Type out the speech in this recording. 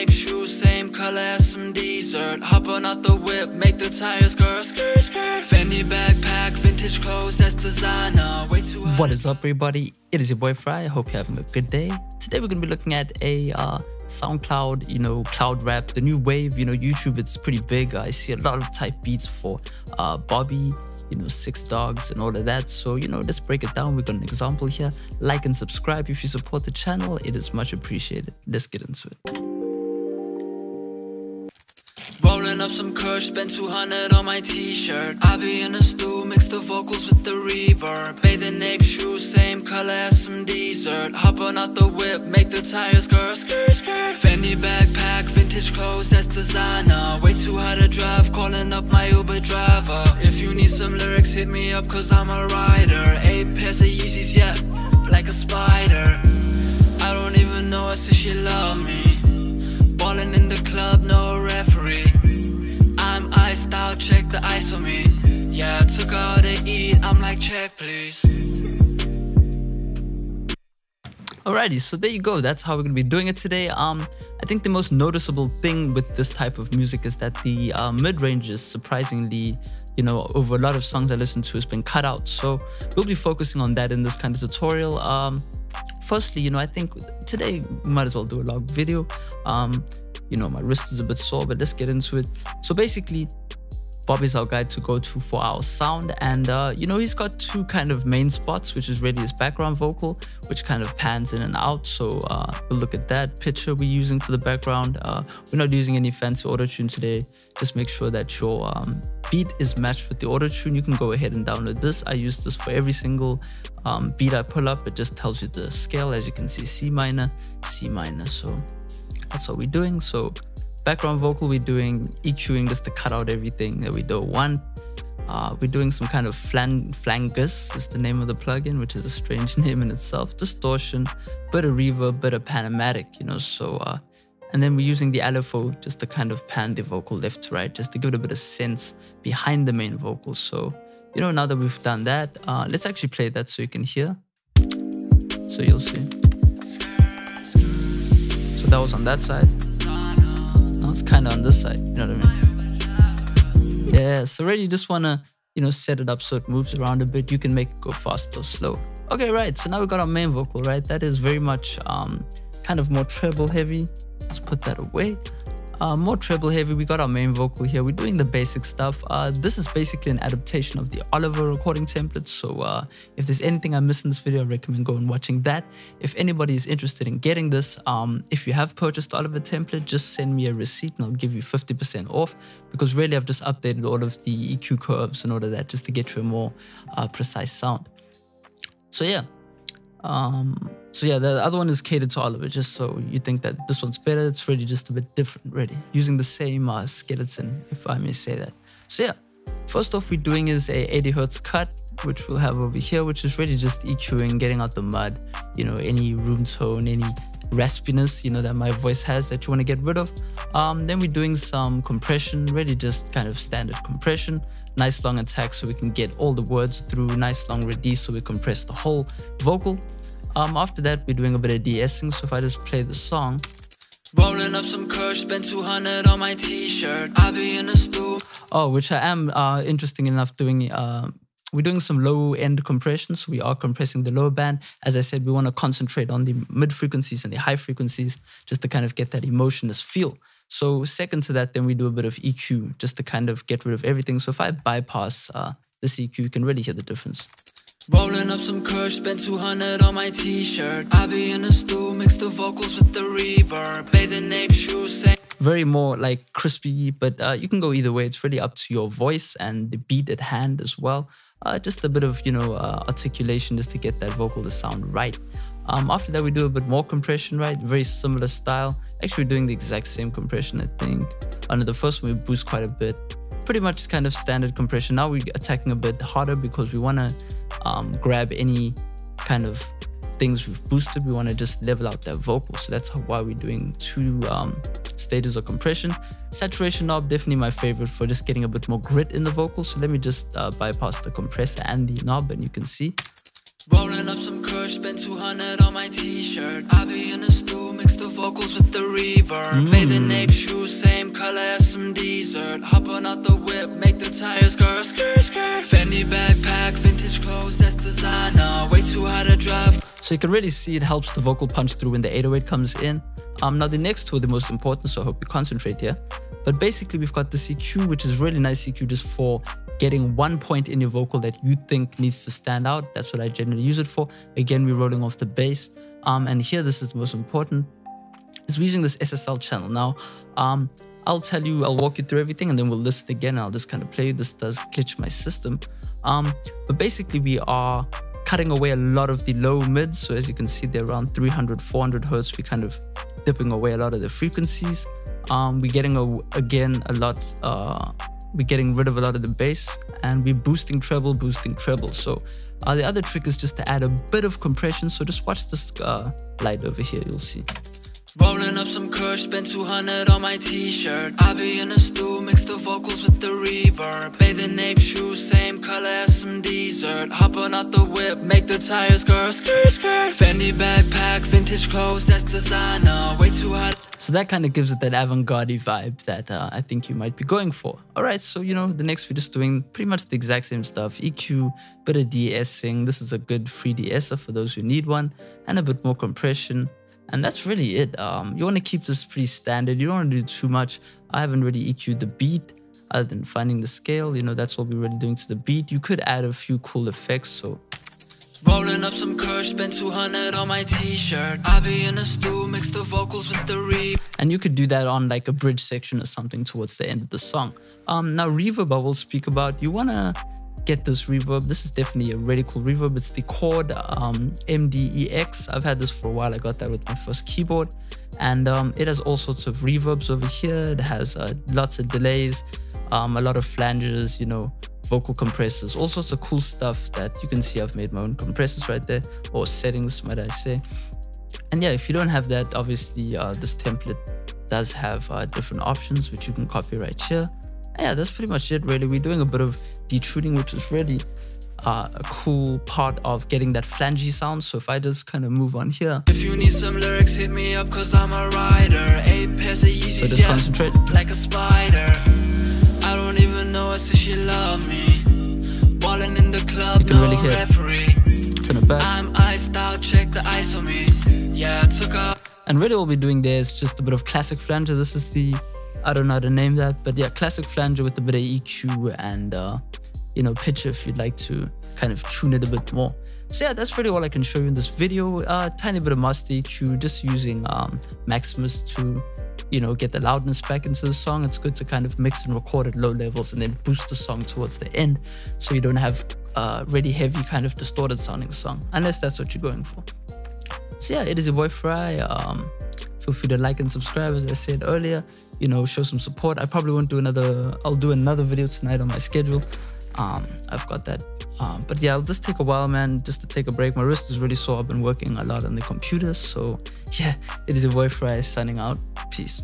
Ape shoes, same color as some dessert. Hopping out the whip, make the tires go skirt, skirt. Fendi backpack, vintage clothes, that's designer. Way too high. What is up, everybody? It is your boy Farai. I hope you're having a good day. Today, we're gonna be looking at a uh, SoundCloud, you know, cloud rap, the new wave. You know, YouTube, it's pretty big. I see a lot of type beats for uh, 6obby, you know, Six Dogs and all of that. So, you know, let's break it down. We got an example here. Like and subscribe if you support the channel. It is much appreciated. Let's get into it. Rolling up some kush, spent 200 on my t-shirt. I be in a stew, mix the vocals with the reverb. Bathing ape shoes, same color as some dessert. Hopping out the whip, make the tires go skirt, skirt. Fendi backpack, vintage clothes, that's designer. Way too hard to drive, calling up my Uber driver. If you need some lyrics, hit me up cause I'm a writer Eight pairs of Yeezys, yeah, like a spider. I don't even know her, she love me. Ballin' in the club, no referee. Out, check the ice on me. Yeah, I took out to eat, I'm like, check please. Alrighty, so there you go. That's how we're gonna be doing it today. Um, I think the most noticeable thing with this type of music is that the uh, mid range is surprisingly, you know, over a lot of songs I listen to has been cut out. So we'll be focusing on that in this kind of tutorial. Um, firstly, you know, I think today we might as well do a log video. Um, you know, my wrist is a bit sore, but let's get into it. So basically, 6obby's our guy to go to for our sound. And, uh, you know, he's got two kind of main spots, which is really his background vocal, which kind of pans in and out. So uh, we'll look at that picture we're using for the background. Uh, we're not using any fancy auto-tune today. Just make sure that your um, beat is matched with the auto-tune. You can go ahead and download this. I use this for every single um, beat I pull up. It just tells you the scale. As you can see, C minor, C minor. So that's what we're doing. So background vocal, we're doing EQing just to cut out everything that we don't want. Uh, we're doing some kind of flan flangus is the name of the plugin, which is a strange name in itself. Distortion, bit of reverb, bit of Panomatic, you know. So, uh, and then we're using the LFO just to kind of pan the vocal left to right, just to give it a bit of sense behind the main vocal. So, you know, now that we've done that, uh, let's actually play that so you can hear. So you'll see. So that was on that side. Now it's kind of on this side, you know what I mean? Yeah, so really you just want to, you know, set it up so it moves around a bit. You can make it go fast or slow. Okay, right, so now we got our main vocal, right? That is very much um, kind of more treble heavy. Let's put that away. Uh, more treble heavy, we got our main vocal here. We're doing the basic stuff. Uh, this is basically an adaptation of the Oliver recording template. So uh, if there's anything I missed in this video, I recommend going and watching that. If anybody is interested in getting this, um, if you have purchased the Oliver template, just send me a receipt and I'll give you 50% off because really I've just updated all of the EQ curves and all of that just to get you a more uh, precise sound. So yeah, um, so yeah, the other one is catered to Oliver, just so you think that this one's better. It's really just a bit different, really, using the same uh, skeleton, if I may say that. So yeah, first off we're doing is a 80 hertz cut, which we'll have over here, which is really just EQing, getting out the mud, you know, any room tone, any raspiness, you know, that my voice has that you want to get rid of. Um, then we're doing some compression, really just kind of standard compression, nice long attack so we can get all the words through, nice long release so we compress the whole vocal. Um, after that, we're doing a bit of de-essing, so if I just play the song, Rolling up some kush, spent 200 on my t-shirt. I be in a stew. Oh, which I am uh, interesting enough doing. Uh, we're doing some low end compression, so we are compressing the lower band. As I said, we want to concentrate on the mid frequencies and the high frequencies just to kind of get that emotionless feel. So second to that, then we do a bit of EQ just to kind of get rid of everything. So if I bypass uh, this EQ, you can really hear the difference. Rolling up some kush, spent 200 on my t-shirt. I be in a stew, mix the vocals with the reverb. Bathing ape shoes. Very more like crispy, but uh, you can go either way. It's really up to your voice and the beat at hand as well. Uh, just a bit of, you know, uh, articulation just to get that vocal to sound right. Um, after that, we do a bit more compression, right? Very similar style. Actually, we're doing the exact same compression, I think. Under the first one, we boost quite a bit. Pretty much kind of standard compression. Now we're attacking a bit harder because we want to um, grab any kind of things we've boosted. We want to just level out that vocal. So that's why we're doing two um, stages of compression. Saturation knob, definitely my favorite for just getting a bit more grit in the vocal. So let me just uh, bypass the compressor and the knob and you can see. Rolling up some kush, spent 200 on my t-shirt. I be in a stew, mix the vocals with the reverb. Mm, Bathing color as some dessert. Hopping out the whip, make the tires go skirt, skirt. Fendi backpack, vintage clothes, that's designer. Way too to drive. So you can really see it helps the vocal punch through when the 808 comes in. Um, now the next two are the most important, so I hope you concentrate here. But basically we've got the EQ, which is really nice EQ just for getting one point in your vocal that you think needs to stand out. That's what I generally use it for. Again, we're rolling off the bass. Um, and here, this is the most important, is we're using this SSL channel. Now, um, I'll tell you, I'll walk you through everything and then we'll listen again. I'll just kind of play. This does glitch my system. Um, but basically we are cutting away a lot of the low mids. So as you can see, they're around 300, 400 Hertz. We're kind of dipping away a lot of the frequencies. Um, we're getting, a, again, a lot, uh, we're getting rid of a lot of the bass and we're boosting treble, boosting treble. So uh, the other trick is just to add a bit of compression. So just watch this uh, light over here, you'll see. Rolling up some kush, spent 200 on my t-shirt I be in a stew, mix the vocals with the reverb Bathing ape shoes, same color as some dessert Hopping out the whip, make the tires go skirt skirt Fendi backpack, vintage clothes, that's designer Way too hot so that kind of gives it that avant-garde vibe that uh, I think you might be going for. All right, so you know, the next we're just doing pretty much the exact same stuff. EQ, bit of de-essing. This is a good free de-esser for those who need one, and a bit more compression. And that's really it. Um, you want to keep this pretty standard. You don't want to do too much. I haven't really EQ'd the beat other than finding the scale. You know, that's what we're really doing to the beat. You could add a few cool effects. So Rolling up some kush, spent 200 on my t-shirt I be in a stew, mix the vocals with the reverb And you could do that on like a bridge section or something towards the end of the song. Um, now reverb I will speak about, you wanna get this reverb. This is definitely a really cool reverb. It's the Korg um, MDEX. I've had this for a while. I got that with my first keyboard. And um, it has all sorts of reverbs over here. It has uh, lots of delays, um, a lot of flanges, you know, vocal compressors, all sorts of cool stuff that you can see I've made my own compressors right there, or settings, might I say. And yeah, if you don't have that, obviously uh, this template does have uh, different options, which you can copy right here. Yeah, that's pretty much it really. We're doing a bit of detuning, which is really uh, a cool part of getting that flangey sound. So if I just kind of move on here. If you need some lyrics, hit me up cause I'm a writer. Eight pairs of Yeezys, so just yeah, concentrate. like a spider. I don't even know her so she love me. Ballin' in the club, You can no really hear referee. Turn it back. I'm iced out, check the ice on me. Yeah, I took off. And really all we're doing there is just a bit of classic flanger. This is the, I don't know how to name that, but yeah, classic flanger with a bit of EQ and, uh, you know, pitch if you'd like to kind of tune it a bit more. So yeah, that's really all I can show you in this video. Uh, tiny bit of master EQ, just using um, Maximus to, you know, get the loudness back into the song. It's good to kind of mix and record at low levels and then boost the song towards the end so you don't have a really heavy kind of distorted sounding song, unless that's what you're going for. So yeah, it is your boy Farai. Um, feel free to like and subscribe, as I said earlier. You know, show some support. I probably won't do another. I'll do another video tonight on my schedule. Um, I've got that. Um, but yeah, I'll just take a while, man, just to take a break. My wrist is really sore. I've been working a lot on the computer. So yeah, it is your boy Farai signing out. Peace.